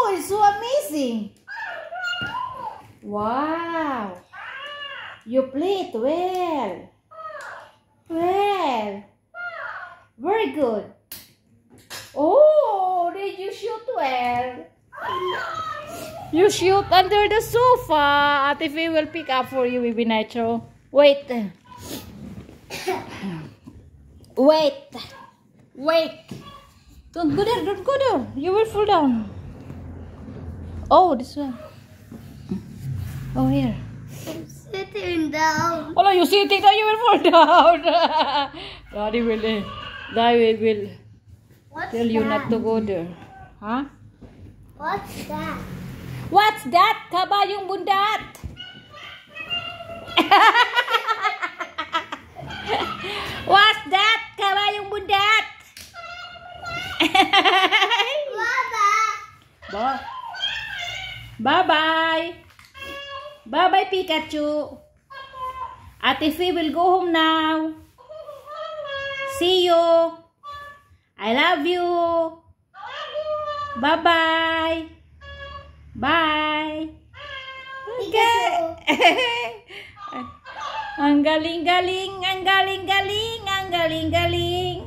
Oh, it's so amazing. Wow. You played well. Well. Very good. Oh, did you shoot well? You shoot under the sofa. Ate Faye will pick up for you, baby Nitro. Wait. Wait. Wait. Don't go there. Don't go there. You will fall down. Oh, this one. Oh, here. I'm sitting down. Oh, no, you sitting down, you will fall down. Daddy will, eh, Daddy will What's tell you not to go there. Huh? What's that? What's that? Kabayong bundat. What's that? Kabayong bundat. Mama. Ba- Bye-bye. Bye-bye, Pikachu. Ate Faye will go home now. See you. I love you. Bye-bye. Bye. Ang galing-galing, ang galing-galing, ang galing-galing.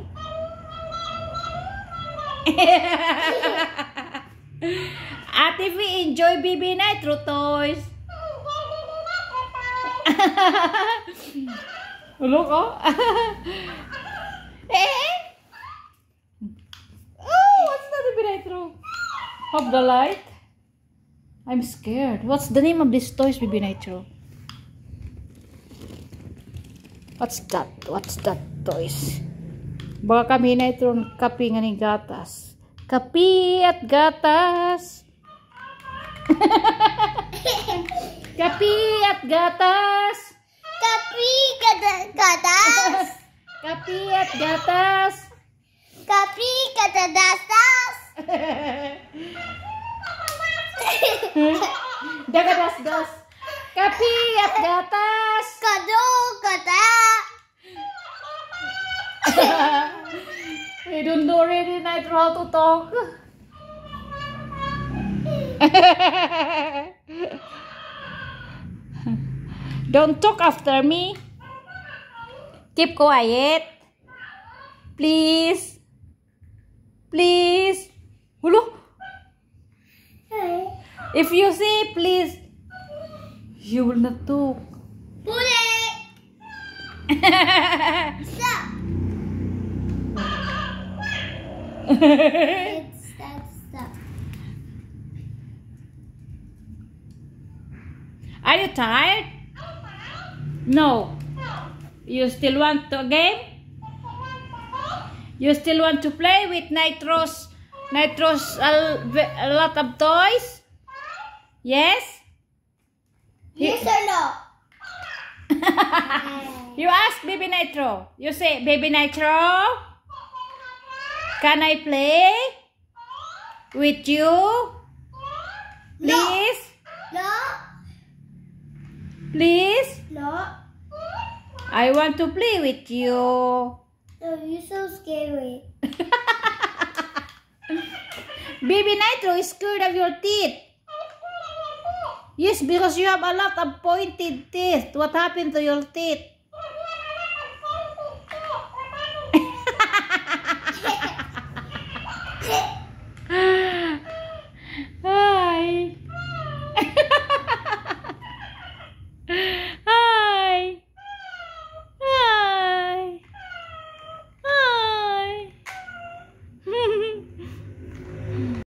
Ate V, enjoy BB Nitro toys. Look, oh. eh? Oh, what's that BB Nitro? Of the light? I'm scared. What's the name of this toys, BB Nitro? What's that? What's that toys? Baka kami Nitro kapi nga ni gatas. Kapi at gatas. Kapi at gatas. Kapi kata katas. Kapi at gatas. Kapi kata dasas. Dagadas das. Kapi at gatas. Kado kata. I don't know really Nitro how to talk. Don't talk after me. Keep quiet. Please. Please. Hulo. If you say please, you will not talk. Pule. Stop. Stop stop. Are you tired? No. You still want to game? You still want to play with Nitro's Nitro's a, a lot of toys? Yes? Yes or no? You ask Baby Nitro. You say, Baby Nitro, can I play with you? No. Please? No. Please? No. I want to play with you. No, you're so scary. Baby Nitro is scared of your teeth. Yes, because you have a lot of pointed teeth. What happened to your teeth?